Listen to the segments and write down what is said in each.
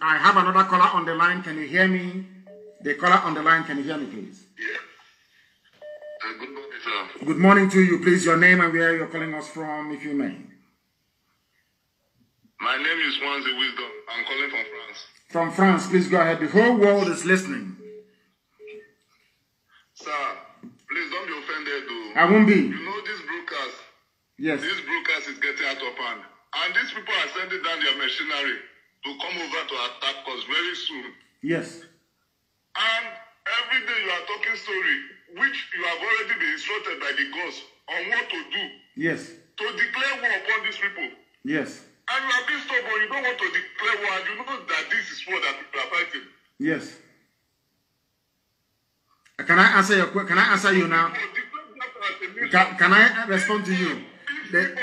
I have another caller on the line. Can you hear me? The caller on the line, can you hear me, please? Yeah. Uh, good morning, sir. Good morning to you. Please, your name and where you're calling us from, if you may. My name is Wanzi Wisdom. I'm calling from France. From France, please go ahead. The whole world is listening. Sir, please don't be offended, though. I won't be. You know this broadcast. Yes. This broadcast is getting out of hand. And these people are sending down their machinery to come over to attack us very soon. Yes. And every day you are talking story, which you have already been instructed by the gods on what to do. Yes. To declare war upon these people. Yes. And you are being stubborn, you don't want to declare war, and you know that this is war that people are fighting. Yes. Can I answer your Can I answer you now? Can, can I respond to you? The,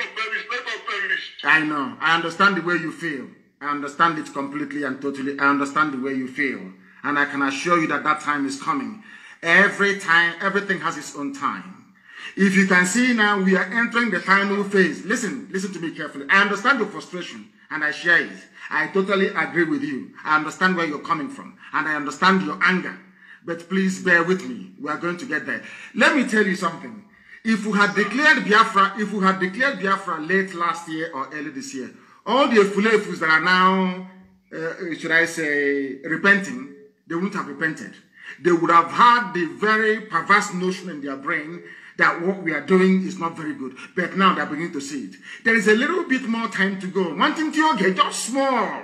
I know. I understand the way you feel. I understand it completely and totally. I understand the way you feel. And I can assure you that that time is coming. Every time, everything has its own time. If you can see now, we are entering the final phase. Listen, listen to me carefully. I understand your frustration and I share it. I totally agree with you. I understand where you're coming from and I understand your anger. But please bear with me. We are going to get there. Let me tell you something. If we had declared Biafra, if we had declared Biafra late last year or early this year, all the Fulefus that are now, uh, should I say, repenting, they wouldn't have repented. They would have had the very perverse notion in their brain that what we are doing is not very good. But now they're beginning to see it. There is a little bit more time to go. One thing to get just small.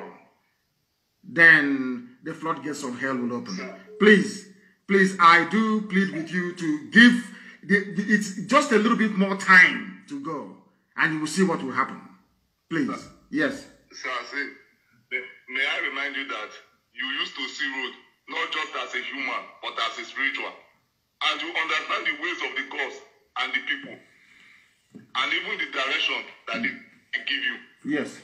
Then the floodgates of hell will open. Please, please, I do plead with you to give the, the, it's just a little bit more time to go, and you will see what will happen. Please, yes. Sir, see, may I remind you that you used to see road not just as a human, but as a spiritual. And you understand the ways of the gods and the people, and even the direction that they, give you. Yes.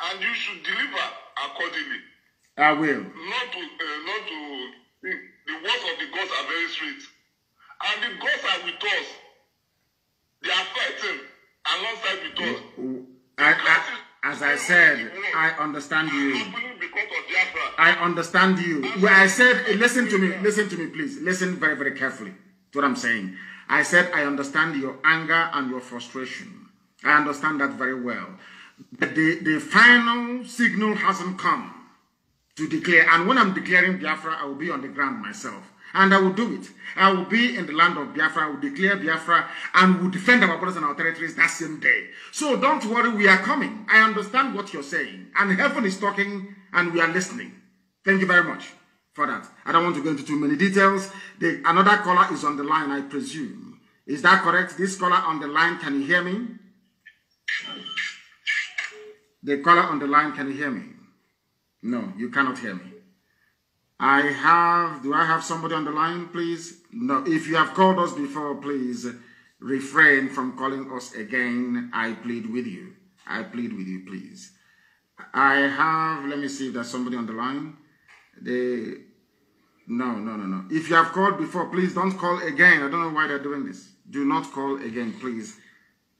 And you should deliver accordingly. I will. Not to, uh, not to. The, the words of the gods are very straight, and the gods are with us. They are fighting alongside with us. I, I, as I said, I understand you. I understand you. When I said, eh, listen to me, listen to me, please. Listen very, very carefully to what I'm saying. I said, I understand your anger and your frustration. I understand that very well. But the, the final signal hasn't come to declare. And when I'm declaring Biafra, I will be on the ground myself. And I will do it. I will be in the land of Biafra. I will declare Biafra and will defend our borders and our territories that same day. So don't worry, we are coming. I understand what you're saying. And heaven is talking and we are listening. Thank you very much for that. I don't want to go into too many details. The, another caller is on the line, I presume. Is that correct? This caller on the line, can you hear me? The caller on the line, can you hear me? No, you cannot hear me. I have, do I have somebody on the line, please? No, if you have called us before, please refrain from calling us again. I plead with you. I plead with you, please. I have, let me see if there's somebody on the line. They, no, no, no, no. If you have called before, please don't call again. I don't know why they're doing this. Do not call again, please.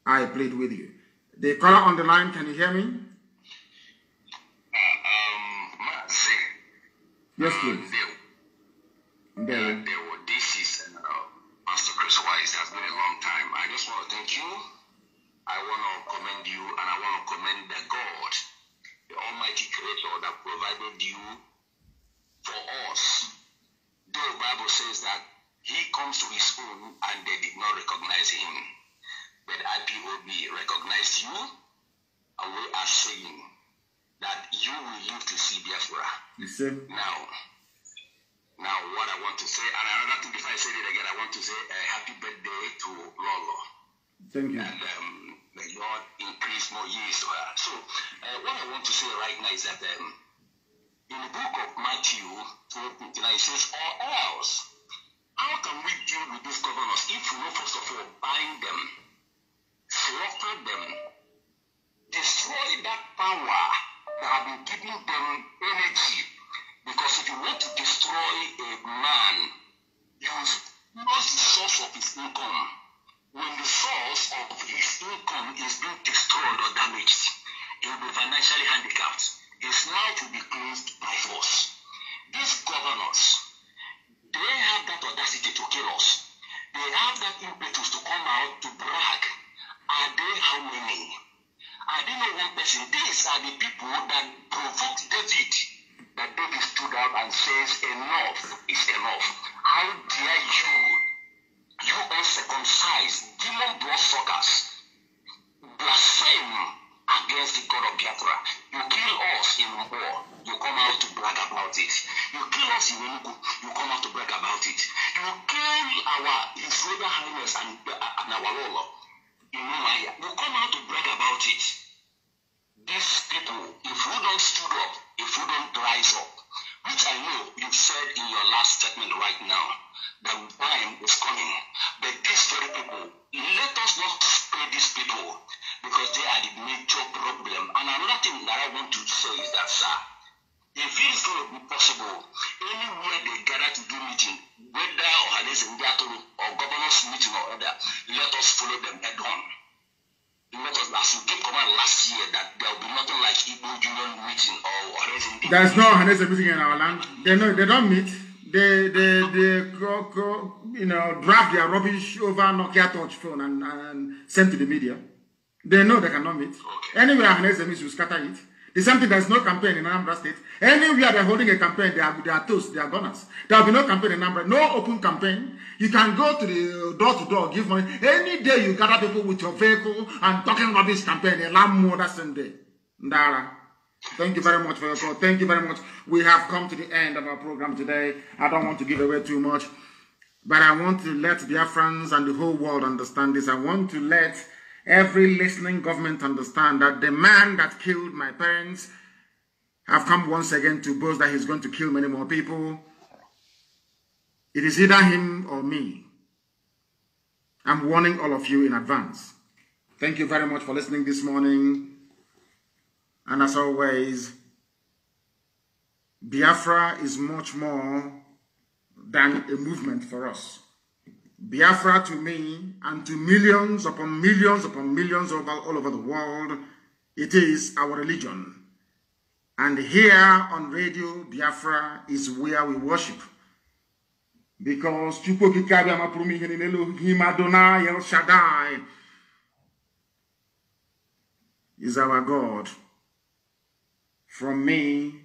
I plead with you. The caller on the line, can you hear me? Yes, please. Um, there, there, there were this is uh, Pastor Chris Wise. It has been a long time. I just want to thank you. I want to commend you, and I want to commend the God, the Almighty Creator that provided you for us. The Bible says that He comes to His own, and they did not recognize Him, but IPOB recognized you, and we are saying that you will live to see Biafra. You see? Now, now what I want to say, and another thing before I say it again, I want to say a happy birthday to Lolo. Thank you. And um, may God increase more years to her. So, uh, what I want to say right now is that um, in the book of Matthew 29, it says, or else, how can we deal with these governors if we know, first of all, bind them, slaughter them, destroy that power have been giving them energy because if you want to destroy a man, you lose the source of his income. When the source of his income is being destroyed or damaged, he will be financially handicapped. His life will be closed by force. These governors, they have that audacity to kill us. They have that impetus to come out to brag person. These are the people that provoked David. That David stood up and says, enough is enough. How dare you, you uncircumcised, demon blood suckers, blaspheme against the God of Biafra. You kill us in war, you come out to brag about it. You kill us in Enugu, you come out to brag about it. You kill our His Highness and, uh, and our Lord in Umaya, you come out to brag about it. These people, if you don't stood up, if you don't rise up, which I know you've said in your last statement right now, the time is coming. But these very people, let us not spare these people because they are the major problem. And another thing that I want to say is that, sir, if it is going to be possible, anywhere they gather to do meeting, whether or or governor's meeting or other, let us follow them head on. Last year, that there will be nothing like Igbo Union meeting or Ohanese There's no Ohanese meeting in our land. They know they don't meet. They they they go, go, you know draft their rubbish over Nokia touch phone and, and send to the media. They know they cannot meet. Okay. Anywhere Ohanese meets, you scatter it. The same thing, there's no campaign in Anambra State. Anywhere they're holding a campaign, they are, they are toast, they are gunners. There will be no campaign in Anambra, no open campaign. You can go to the door to door, give money. Any day you gather people with your vehicle and talking about this campaign, a lot more that same day. Ndara. Thank you very much for your call. Thank you very much. We have come to the end of our program today. I don't want to give away too much, but I want to let Biafrans and the whole world understand this. I want to let every listening government understand that the man that killed my parents have come once again to boast that he's going to kill many more people. It is either him or me. I'm warning all of you in advance. Thank you very much for listening this morning. And as always, Biafra is much more than a movement for us. Biafra to me and to millions upon millions upon millions over, all over the world, it is our religion. And here on Radio Biafra is where we worship. Because El Shaddai is our God. From me,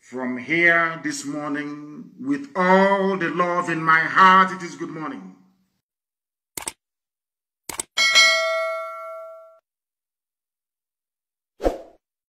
from here this morning, with all the love in my heart, it is good morning.